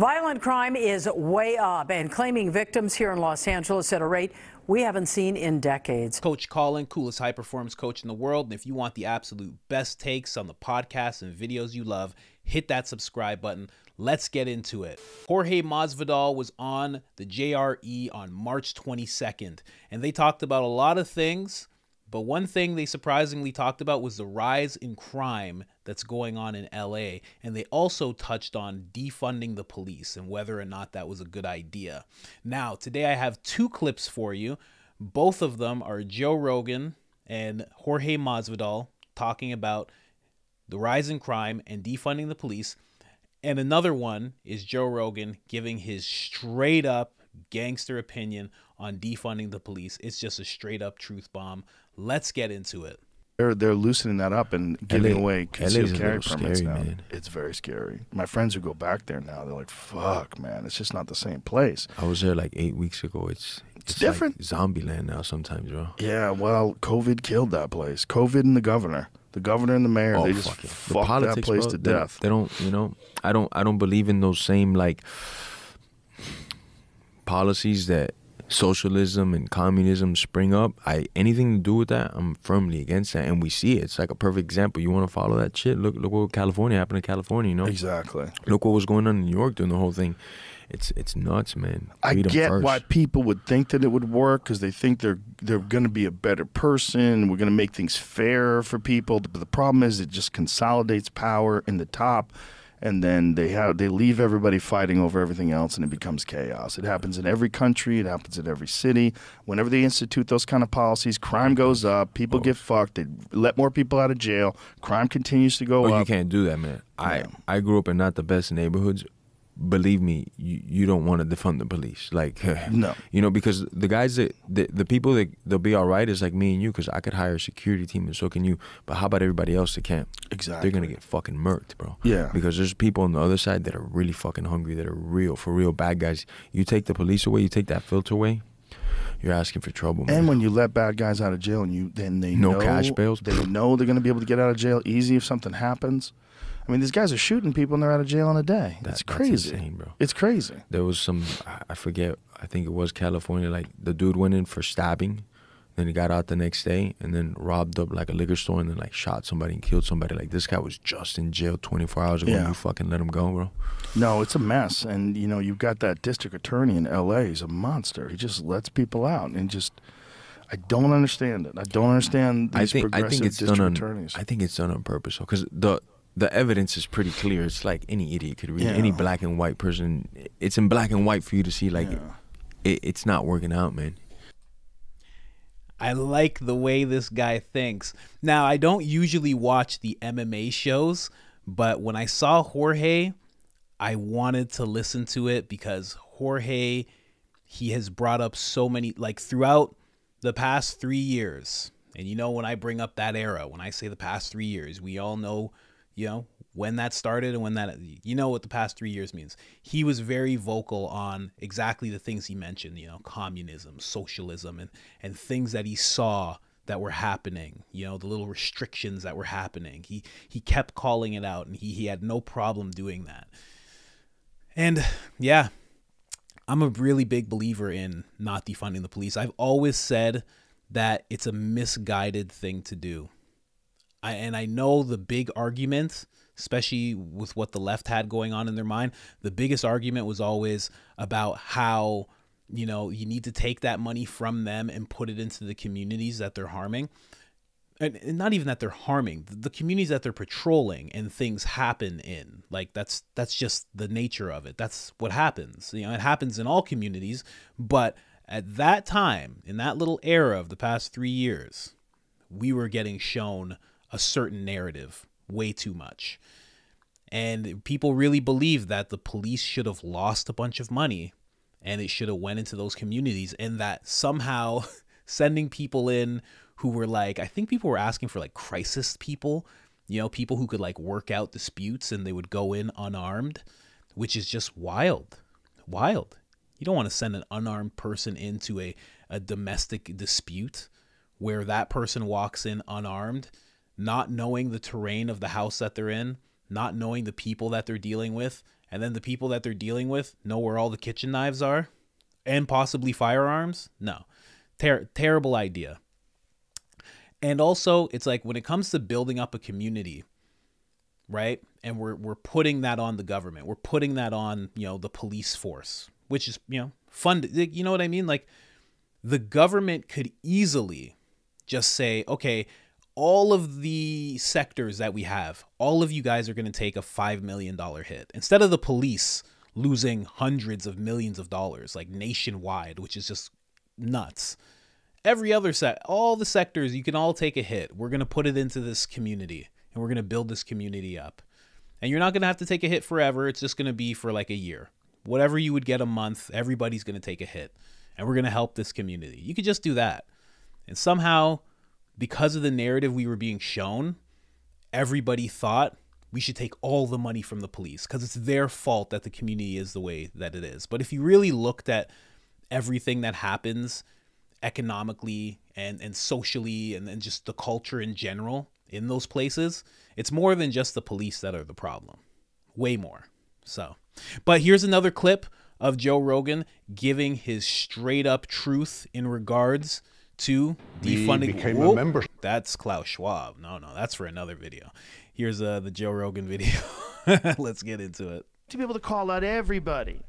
Violent crime is way up and claiming victims here in Los Angeles at a rate we haven't seen in decades. Coach Colin, coolest high performance coach in the world. And if you want the absolute best takes on the podcasts and videos you love, hit that subscribe button. Let's get into it. Jorge Masvidal was on the JRE on March 22nd, and they talked about a lot of things but one thing they surprisingly talked about was the rise in crime that's going on in LA. And they also touched on defunding the police and whether or not that was a good idea. Now, today I have two clips for you. Both of them are Joe Rogan and Jorge Masvidal talking about the rise in crime and defunding the police. And another one is Joe Rogan giving his straight up gangster opinion on defunding the police. It's just a straight up truth bomb. Let's get into it. They're they're loosening that up and giving LA away concealed LA's carry permits scary, now. man. It's very scary. My friends who go back there now, they're like, "Fuck, man, it's just not the same place." I was there like eight weeks ago. It's It's different. Like zombie land now. Sometimes, bro. Yeah, well, COVID killed that place. COVID and the governor, the governor and the mayor, Oh, they just fuck it. The fucked that place bro, to they- death. They don't, you know, I don't, I don't believe in those same like policies that socialism and communism spring up. I anything to do with that, I'm firmly against that, and we see it. It's like a perfect example. You want to follow that shit? Look, look what California happened in California. You know, Exactly. look what was going on in New York during the whole thing. It's it's nuts, man. I Freedom get first. why people would think that it would work because they think they're they're going to be a better person. We're going to make things fair for people. But the problem is, it just consolidates power in the top, and then they have they leave everybody fighting over everything else, and it becomes chaos. It happens in every country. It happens in every city. Whenever they institute those kind of policies, crime goes up. People Oh. get fucked. They let more people out of jail. Crime continues to go Oh, you can't do that, man. I Yeah. I grew up in not the best neighborhoods. Believe me, you, you don't want to defund the police. Like, No. you know, because the guys that the, the people that they'll be all right is like me and you, because I could hire a security team and so can you. But how about everybody else that can't? Exactly. They're gonna get fucking murked, bro. Yeah. Because there's people on the other side that are really fucking hungry, that are real for real bad guys. You take the police away, you take that filter away, you're asking for trouble, man. And when you let bad guys out of jail, and you then they No know, cash bails? They know they're going to be able to get out of jail easy if something happens. I mean, these guys are shooting people and they're out of jail in a day. That- That's that's crazy, insane, bro. It's crazy. there was some I- I forget I think it was California like the dude went in for stabbing then he got out the next day and then robbed up like a liquor store and then like shot somebody and killed somebody like this guy was just in jail 24 hours ago Yeah. you fucking let him go bro No, it's a mess. And you know, you've got that district attorney in L.A. He's a monster. He just lets people out and just. I don't understand it. I don't understand I these think I progressive think it's district done on attorneys. I think it's done on purpose because the the evidence is pretty clear it's like any idiot could read it. any black and white person it's in black and white for you to see like Yeah. it, it's not working out man I like the way this guy thinks. Now, I don't usually watch the MMA shows, but when I saw Jorge, I wanted to listen to it because Jorge, he has brought up so many, like throughout the past three years. And you know, when I bring up that era, when I say the past three years, we all know, you know, when that started and when that, you know, what the past three years means. He was very vocal on exactly the things he mentioned, you know, communism, socialism, and, and things that he saw that were happening, you know, the little restrictions that were happening. He, he kept calling it out and he, he had no problem doing that. And yeah, I'm a really big believer in not defunding the police. I've always said that it's a misguided thing to do. I, and I know the big argument, especially with what the left had going on in their mind, the biggest argument was always about how, you know, you need to take that money from them and put it into the communities that they're harming. And, and not even that they're harming the, communities that they're patrolling and things happen in. Like that's that's just the nature of it. That's what happens. You know it happens in all communities but at that time in that little era of the past three years we were getting shown a certain narrative way too much. And people really believe that the police should have lost a bunch of money and it should have went into those communities and that somehow sending people in who were like i think people were asking for like crisis people you know people who could like work out disputes and they would go in unarmed which is just wild wild. You don't want to send an unarmed person into a, a domestic dispute where that person walks in unarmed not knowing the terrain of the house that they're in not knowing the people that they're dealing with and then the people that they're dealing with know where all the kitchen knives are and possibly firearms. No. Ter- terrible idea. And also, it's like when it comes to building up a community, right? And we're we're putting that on the government. We're putting that on, you know, the police force, which is, you know, fund you know what I mean? Like the government could easily just say, okay, all of the sectors that we have, all of you guys are going to take a $5 million hit. Instead of the police losing hundreds of millions of dollars, like nationwide, which is just nuts. Every other set, all the sectors, you can all take a hit. We're going to put it into this community and we're going to build this community up. And you're not going to have to take a hit forever. It's just going to be for like a year. Whatever you would get a month, everybody's going to take a hit. And we're going to help this community. You could just do that. And somehow, because of the narrative we were being shown, everybody thought we should take all the money from the police because it's their fault that the community is the way that it is. But if you really looked at everything that happens economically and, and socially and, and just the culture in general in those places, it's more than just the police that are the problem. Way more. So, but here's another clip of Joe Rogan giving his straight up truth in regards to defunding. became Whoa, a member. That's Klaus Schwab. No, no, that's for another video. Here's uh, the Joe Rogan video. Let's get into it. to be able to call out everybody.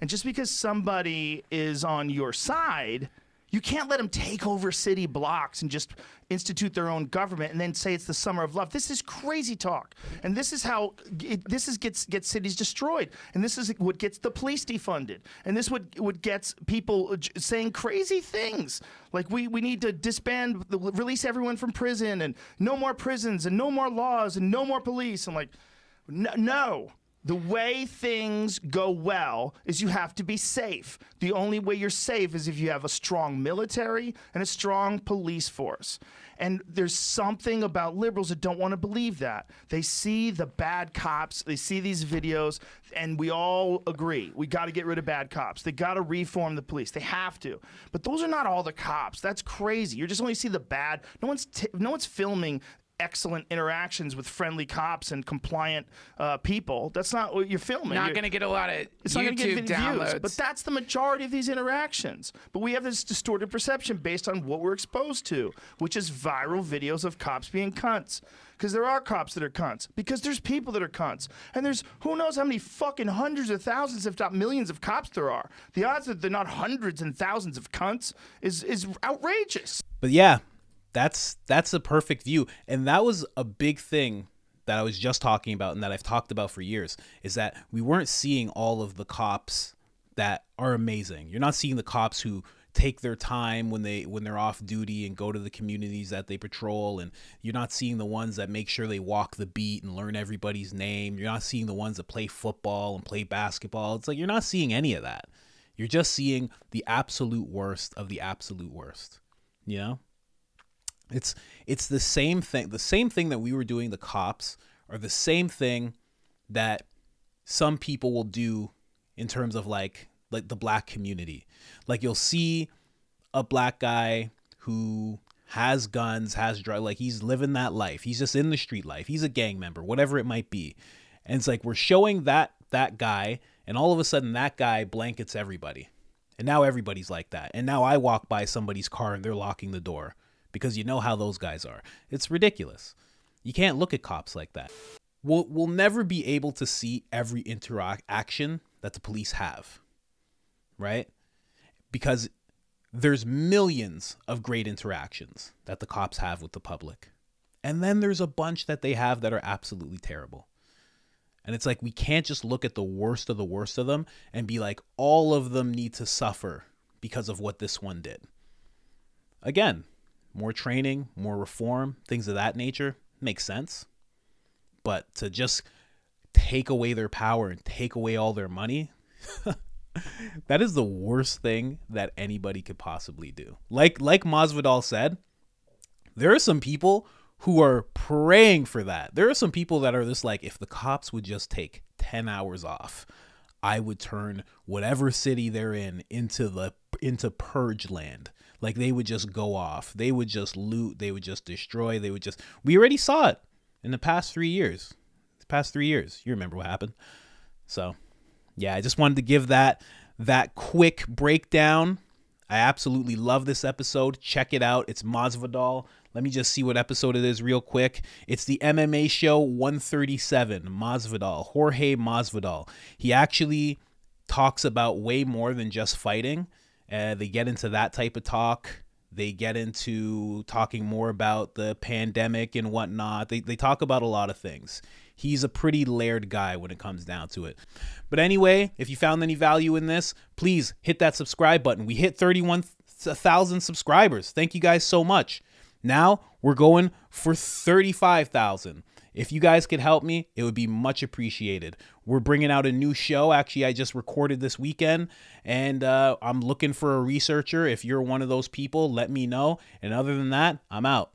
And just because somebody is on your side, you can't let them take over city blocks and just institute their own government and then say it's the summer of love. This is crazy talk, and this is how it, this is gets gets cities destroyed, and this is what gets the police defunded, and this what what gets people saying crazy things like we we need to disband, release everyone from prison, and no more prisons, and no more laws, and no more police. I'm like, no. The way things go well is you have to be safe. The only way you're safe is if you have a strong military and a strong police force. And there's something about liberals that don't want to believe that. They see the bad cops, they see these videos, and we all agree we got to get rid of bad cops. They got to reform the police. They have to. But those are not all the cops. That's crazy. You're just only see the bad. No one's no one's filming excellent interactions with friendly cops and compliant uh, people. That's not what you're filming. Not You're- going to get a lot of it's not going to YouTube get views, downloads. but that's the majority of these interactions. But we have this distorted perception based on what we're exposed to, which is viral videos of cops being cunts. Because there are cops that are cunts. Because there's people that are cunts. And there's who knows how many fucking hundreds of thousands, if not millions, of cops there are. The odds that they're not hundreds and thousands of cunts is is outrageous. But yeah, that's that's a perfect view, and that was a big thing that I was just talking about, and that I've talked about for years, is that we weren't seeing all of the cops that are amazing. You're not seeing the cops who take their time when they when they're off duty and go to the communities that they patrol and you're not seeing the ones that make sure they walk the beat and learn everybody's name. You're not seeing the ones that play football and play basketball. It's like you're not seeing any of that. You're just seeing the absolute worst of the absolute worst you know it's it's the same thing. The same thing that we were doing the cops are the same thing that some people will do in terms of like like the black community. Like you'll see a black guy who has guns, has drug like he's living that life. He's just in the street life. He's a gang member, whatever it might be. And it's like we're showing that that guy and all of a sudden that guy blankets everybody. And now everybody's like that. And now I walk by somebody's car and they're locking the door because you know how those guys are. It's ridiculous. You can't look at cops like that. We'll, we'll never be able to see every interaction that the police have, right? Because there's millions of great interactions that the cops have with the public. And then there's a bunch that they have that are absolutely terrible. And it's like we can't just look at the worst of the worst of them and be like, all of them need to suffer because of what this one did. Again, more training, more reform, things of that nature makes sense. But to just take away their power and take away all their money, that is the worst thing that anybody could possibly do. Like like Masvidal said, there are some people who are praying for that. There are some people that are just like, if the cops would just take 10 hours off, I would turn whatever city they're in into the into purge land. Like they would just go off. They would just loot. They would just destroy. They would just. We already saw it in the past three years. The past three years. You remember what happened. So yeah, I just wanted to give that that quick breakdown. I absolutely love this episode. Check it out. It's Masvidal. Let me just see what episode it is real quick. It's the MMA show 137. Masvidal, Jorge Masvidal. He actually talks about way more than just fighting. Uh, they get into that type of talk. They get into talking more about the pandemic and whatnot. They, they talk about a lot of things. He's a pretty layered guy when it comes down to it. But anyway, if you found any value in this, please hit that subscribe button. We hit 31,000 subscribers. Thank you guys so much. Now we're going for 35,000. If you guys could help me, it would be much appreciated. We're bringing out a new show. Actually, I just recorded this weekend and uh, I'm looking for a researcher. If you're one of those people, let me know. And other than that, I'm out.